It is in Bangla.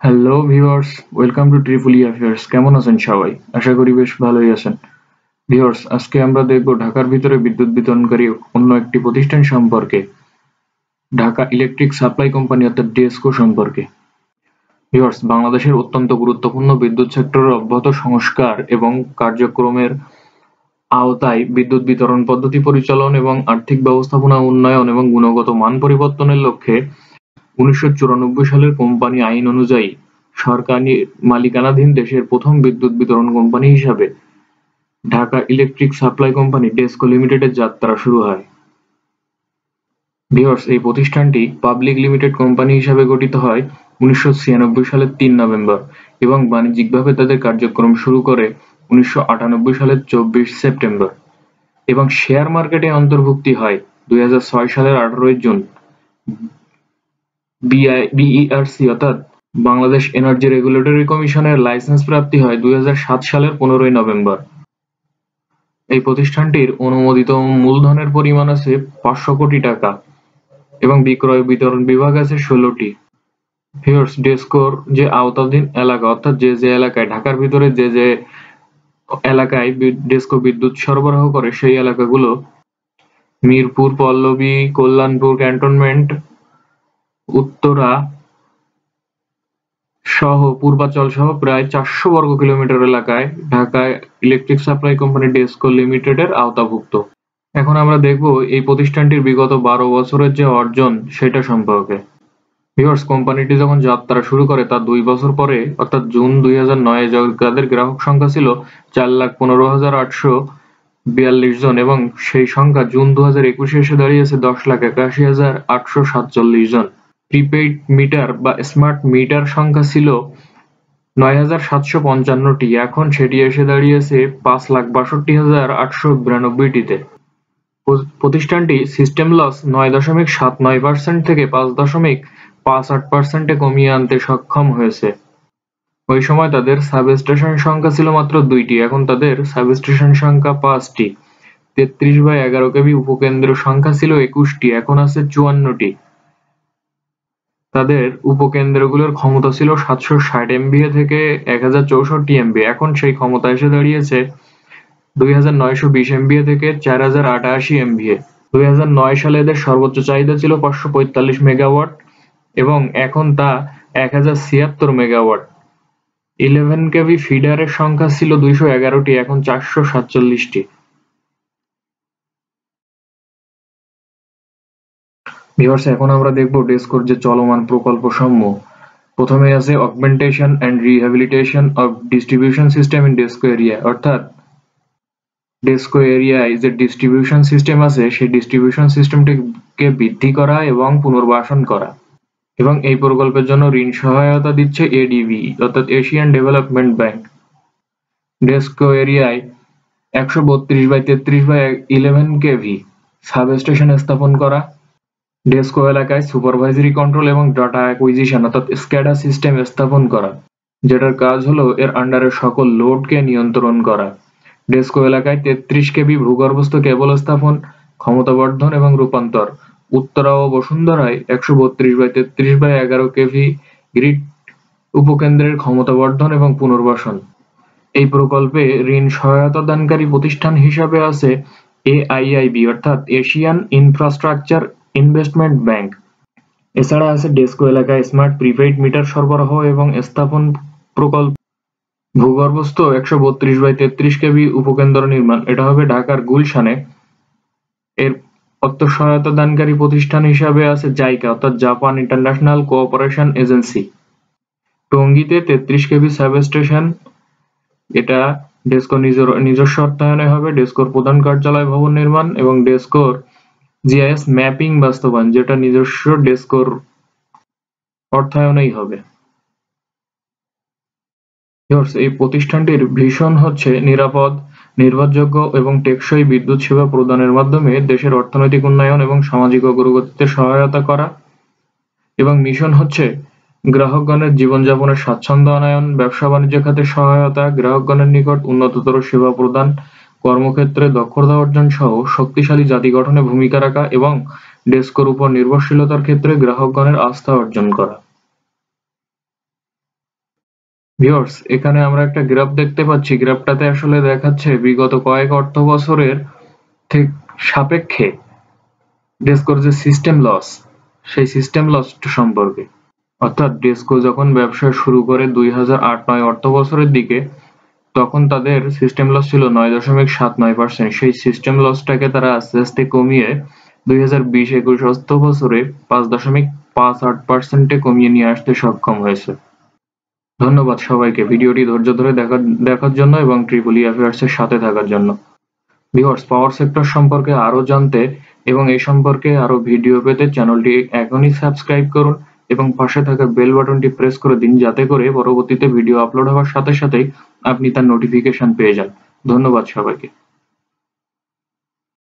Hello viewers welcome to ট্রিপুলি affairs কেমন আছেন সবাই? আশা করি বেশ ভালোই আছেন। ভিউয়ার্স আজকে আমরা দেখব ঢাকার ভিতরে বিদ্যুৎ বিতরণকারী অন্য একটি প্রতিষ্ঠান সম্পর্কে। ঢাকা ইলেকট্রিক সাপ্লাই কোম্পানি অর্থাৎ ডেসকো সম্পর্কে। ভিউয়ার্স বাংলাদেশের অত্যন্ত গুরুত্বপূর্ণ বিদ্যুৎ সেক্টরের অব্যাহত সংস্কার এবং কার্যক্রমের আওতায় বিদ্যুৎ বিতরণ পদ্ধতি পরিচালন এবং আর্থিক ব্যবস্থাপনা উন্নয়ন এবং গুণগত মান পরিবর্তনের লক্ষ্যে উনিশশো চুরানব্বই সালের কোম্পানি আইন অনুযায়ী সরকারি মালিকানাধীন দেশের প্রথম বিদ্যুৎ বিতরণ কোম্পানি হিসাবে Dhaka electric supply company DESCO লিমিটেডের যাত্রা শুরু হয়। ভিউয়ার্স, এই প্রতিষ্ঠানটি পাবলিক লিমিটেড কোম্পানি হিসাবে গঠিত হয় উনিশশো ছিয়ানব্বই সালের তিন নভেম্বর এবং বাণিজ্যিকভাবে তাদের কার্যক্রম শুরু করে উনিশশো আটানব্বই সালের চব্বিশ সেপ্টেম্বর এবং শেয়ার মার্কেটে অন্তর্ভুক্তি হয় দুই হাজার ছয় সালের আঠারোই জুন। বিইআরসি অর্থাৎ বাংলাদেশ এনার্জি রেগুলেটরি কমিশনের লাইসেন্স প্রাপ্তি হয় দুই হাজার সাত সালের পনেরোই নভেম্বর। এই প্রতিষ্ঠানটির অনুমোদিত মূলধনের পরিমাণ আছে পাঁচশো কোটি টাকা এবং বিক্রয় বিতরণ বিভাগ আছে ষোলোটি। ভিউয়ার্স ডেস্কোর যে আওতাধীন এলাকা, অর্থাৎ যে যে এলাকায়, ঢাকার ভিতরে যে যে এলাকায় ডেস্কো বিদ্যুৎ সরবরাহ করে, সেই এলাকাগুলো মিরপুর, পল্লবী, কল্যাণপুর ক্যান্টনমেন্ট উত্তরা সহ পূর্বাচল সহ প্রায় চারশো বর্গ কিলোমিটার এলাকায় Dhaka electric supply company DESCO লিমিটেডের আওতাভুক্ত। এখন আমরা দেখব এই প্রতিষ্ঠানটির বিগত বারো বছরের যে অর্জন সেটা সম্পর্কে। ভিউয়ার্স কোম্পানিটি যখন যাত্রা শুরু করে, তার দুই বছর পরে, অর্থাৎ জুন দুই হাজার নয় তাদের গ্রাহক সংখ্যা ছিল চার লাখ পনেরো হাজার আটশো বিয়াল্লিশ জন এবং সেই সংখ্যা জুন দু হাজার একুশে এসে দাঁড়িয়েছে দশ লাখ একাশি হাজার আটশো সাতচল্লিশ জন। প্রিপেইড মিটার বা স্মার্ট মিটার সংখ্যা ছিল নয় হাজার সাতশো পঞ্চান্নটি। এখন সেটি এসে দাঁড়িয়েছে পাঁচ লাখ বাষট্টি হাজার আটশো বিরানব্বইটিতে। প্রতিষ্ঠানটি সিস্টেম লস নয় দশমিক সাত নয় পার্সেন্ট থেকে পাঁচ দশমিক পাঁচ আট পার্সেন্টে কমিয়ে আনতে সক্ষম হয়েছে। ওই সময় তাদের সাবস্টেশন সংখ্যা ছিল মাত্র দুইটি, এখন তাদের সাবস্টেশন সংখ্যা পাঁচটি। তেত্রিশ বাই এগারো কেবি উপকেন্দ্র সংখ্যা ছিল একুশটি, এখন আছে চুয়ান্নটি। তাদের উপকেন্দ্রগুলোর ক্ষমতা ছিল সাতশো ষাট এমবিএ থেকে এক হাজার চৌষট্টি এমবি। এখন সেই ক্ষমতা এসে দাঁড়িয়েছে দুই হাজার নয়শো বিশ এমবিএ থেকে চার হাজার আটাশি এমবিএ দুই হাজার নয় সালে এদের সর্বোচ্চ চাহিদা ছিল পাঁচশো পঁয়তাল্লিশ মেগাওয়াট এবং এখন তা এক হাজার ছিয়াত্তর মেগাওয়াট। ইলেভেন কেভি ফিডারের সংখ্যা ছিল দুইশো এগারোটি, এখন চারশো সাতচল্লিশটি। ভিউয়ার্স এখন আমরা দেখব ডেসকোর যে চলমান প্রকল্প সমূহ। প্রথমে আছে augmentation and rehabilitation of distribution system in DESCO area অর্থাৎ ডেসকো এরিয়ায় যে ডিস্ট্রিবিউশন সিস্টেম আছে, সেই ডিস্ট্রিবিউশন সিস্টেমটিকে বৃদ্ধি করা এবং পুনর্বাসন করা। এবং এই প্রকল্পের জন্য ঋণ সহায়তা দিচ্ছে এডিবি অর্থাৎ এশিয়ান ডেভেলপমেন্ট ব্যাংক ডেসকো এরিয়ায় একশো বত্রিশ বাই তেত্রিশ বাই ইলেভেন কেভি সাবস্টেশন স্থাপন করা। ডেসকো এলাকায় সুপারভাইজারি কন্ট্রোল এবং ডাটা অ্যাকুইজিশন, অর্থাৎ স্ক্যাডা সিস্টেম স্থাপন করা, যেটার কাজ হলো এর আন্ডারে সকল লোডকে নিয়ন্ত্রণ করা। ডেস্কো এলাকায় তেত্রিশ কেবি ভূগর্ভস্থ কেবল স্থাপন, ক্ষমতাবর্ধন এবং রূপান্তর। উত্তরা ও বসুন্ধরায় একশো বত্রিশ বাই তেত্রিশ বাই এগারো কেভি গ্রিড উপকেন্দ্রের ক্ষমতাবর্ধন এবং পুনর্বাসন। এই প্রকল্পে ঋণ সহায়তা দানকারী প্রতিষ্ঠান হিসাবে আছে এআইআইবি, অর্থাৎ এশিয়ান ইনফ্রাস্ট্রাকচার ইনভেস্টমেন্ট ব্যাংক। এছাড়া আছে ডেস্কো এলাকায় স্মার্ট প্রিপেইড মিটার সরবরাহ এবং স্থাপন প্রকল্প। ভূগর্ভস্থ একশো বত্রিশ বাই তেত্রিশ কেবি উপকেন্দ্র নির্মাণ। এটা হবে ঢাকার গুলশানে। এর অর্থ সহায়তা দানকারী প্রতিষ্ঠান হিসাবে আছে জাইকা, অর্থাৎ জাপান ইন্টারন্যাশনাল কোঅপারেশন এজেন্সি। টঙ্গীতে তেত্রিশ কেবি সাব স্টেশন এটা ডেসকো নিজস্ব অর্থায়নে হবে। ডেস্কোর প্রধান কার্যালয় ভবন নির্মাণ এবং ডেসকোর জিআইএস ম্যাপিং বাস্তবায়ন, যেটা নিজস্ব ডেস্কোর অর্থায়নেই হবে। এই প্রতিষ্ঠানটির ভীষণ হচ্ছে নিরাপদ, নির্ভরযোগ্য এবং টেকসই বিদ্যুৎ সেবা প্রদানের মাধ্যমে দেশের অর্থনৈতিক উন্নয়ন এবং সামাজিক অগ্রগতিতে সহায়তা করা। এবং মিশন হচ্ছে গ্রাহকগণের জীবনযাপনের স্বাচ্ছন্দ্য আনয়ন ব্যবসা বাণিজ্য খাতে সহায়তা, গ্রাহকগণের নিকট উন্নততর সেবা প্রদান কর্মক্ষেত্রে দক্ষতা অর্জন সহ শক্তিশালী জাতি গঠনে ভূমিকা রাখা এবং ডেস্কোর উপর নির্ভরশীলতার ক্ষেত্রে গ্রাহকগণের আস্থা অর্জন করা। ভিউয়ার্স, এখানে আমরা একটা গ্রাফ দেখতে পাচ্ছি। গ্রাফটাতে আসলে দেখাচ্ছে বিগত কয়েক অর্থ বছরের ঠিক সাপেক্ষে ডেস্কোর যে সিস্টেম লস, সেই সিস্টেম লস সম্পর্কে। অর্থাৎ ডেস্কো যখন ব্যবসা শুরু করে দুই হাজার আট নয় অর্থ বছরের দিকে তখন তাদের সিস্টেম লস ছিল নয় দশমিক সাত নয় পার্সেন্ট সেই সিস্টেম লসটাকে তারা আস্তে আস্তে কমিয়ে দুই হাজার বিশ একুশ অর্থ বছরে পাঁচ দশমিক পাঁচ আট পার্সেন্টে কমিয়ে নিয়ে আসতে সক্ষম হয়েছে। ধন্যবাদ সবাইকে। ভিডিওটি ধৈর্য ধরে দেখার দেখার জন্য এবং ট্রিপলি অ্যাফেয়ার্স এর সাথে থাকার জন্য। ভিউয়ার্স পাওয়ার সেক্টর সম্পর্কে আরও জানতে এবং এই সম্পর্কে আরও ভিডিও পেতে চ্যানেলটি এখনই সাবস্ক্রাইব করুন। এবং পাশে থাকা বেল বাটনটি প্রেস করে দিন যাতে করে পরবর্তীতে ভিডিও আপলোড হওয়ার সাথে সাথেই আপনি তার নোটিফিকেশন পেয়ে যান। ধন্যবাদ সবাইকে।